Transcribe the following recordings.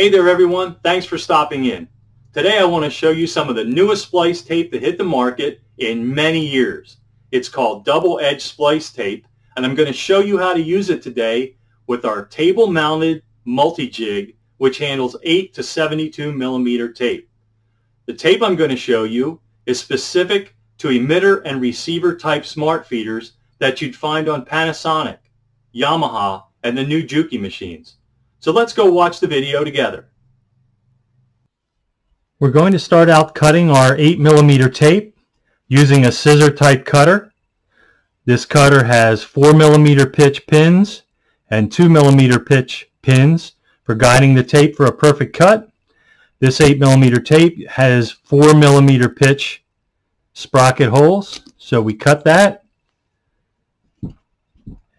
Hey there everyone, thanks for stopping in. Today I want to show you some of the newest splice tape that hit the market in many years. It's called double edge splice tape and I'm going to show you how to use it today with our table mounted multi-jig which handles 8 to 72 millimeter tape. The tape I'm going to show you is specific to emitter and receiver type smart feeders that you'd find on Panasonic, Yamaha, and the new Juki machines. So let's go watch the video together. We're going to start out cutting our 8 millimeter tape using a scissor type cutter. This cutter has 4 millimeter pitch pins and 2 millimeter pitch pins for guiding the tape for a perfect cut. This 8 millimeter tape has 4 millimeter pitch sprocket holes. So we cut that.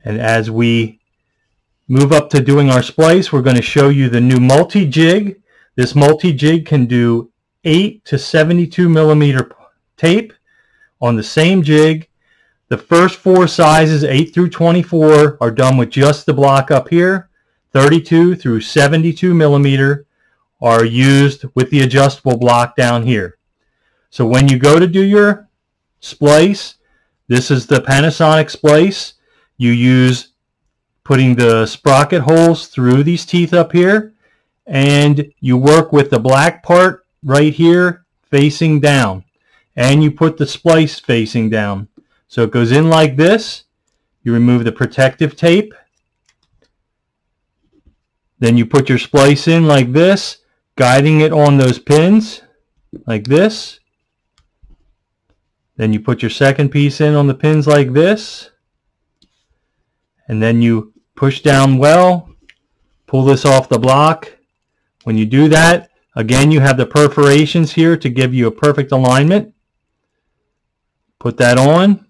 And as we move up to doing our splice, we're going to show you the new multi-jig. This multi-jig can do 8 to 72 millimeter tape on the same jig. The first four sizes, 8 through 24, are done with just the block up here. 32 through 72 millimeter are used with the adjustable block down here. So when you go to do your splice, this is the Panasonic splice. You use putting the sprocket holes through these teeth up here. And you work with the black part right here facing down. And you put the splice facing down. So it goes in like this. You remove the protective tape. Then you put your splice in like this guiding it on those pins like this. Then you put your second piece in on the pins like this and then you push down well, pull this off the block. When you do that, again, you have the perforations here to give you a perfect alignment. Put that on,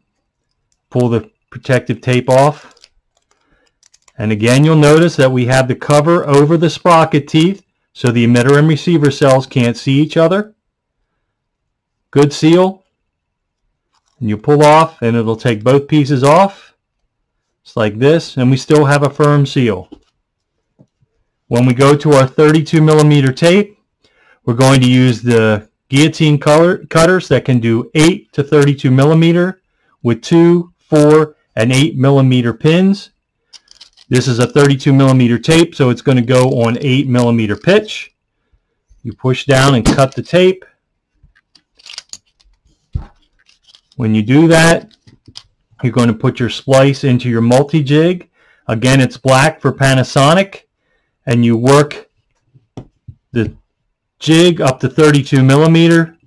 pull the protective tape off. And again, you'll notice that we have the cover over the sprocket teeth so the emitter and receiver cells can't see each other. Good seal. And you pull off and it'll take both pieces off. It's like this, and we still have a firm seal. When we go to our 32 millimeter tape, we're going to use the guillotine color cutters that can do 8 to 32 millimeter with 2, 4, and 8 millimeter pins. This is a 32 millimeter tape, so it's going to go on 8 millimeter pitch. You push down and cut the tape. When you do that, you're going to put your splice into your multi-jig. Again, it's black for Panasonic. And you work the jig up to 32 millimeter.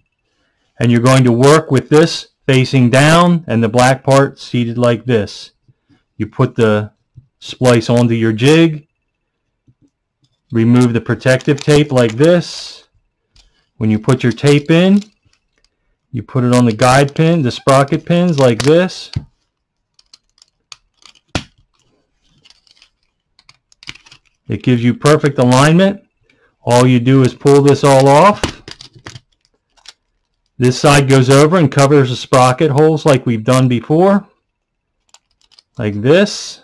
And you're going to work with this facing down and the black part seated like this. You put the splice onto your jig. Remove the protective tape like this. When you put your tape in, you put it on the guide pin, the sprocket pins like this. It gives you perfect alignment. All you do is pull this all off. This side goes over and covers the sprocket holes like we've done before. Like this.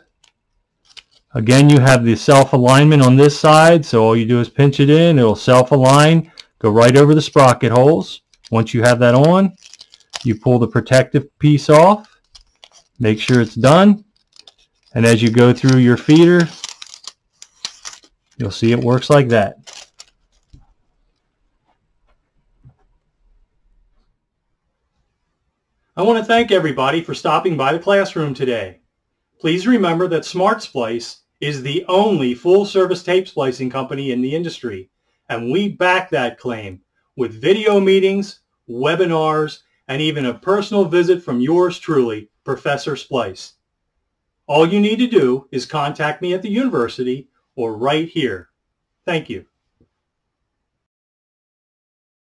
Again, you have the self-alignment on this side, so all you do is pinch it in. It'll self-align, go right over the sprocket holes. Once you have that on, you pull the protective piece off. Make sure it's done. And as you go through your feeder, You'll see it works like that. I want to thank everybody for stopping by the classroom today. Please remember that Smart Splice is the only full-service tape splicing company in the industry, and we back that claim with video meetings, webinars, and even a personal visit from yours truly, Professor Splice. All you need to do is contact me at the university or right here. Thank you.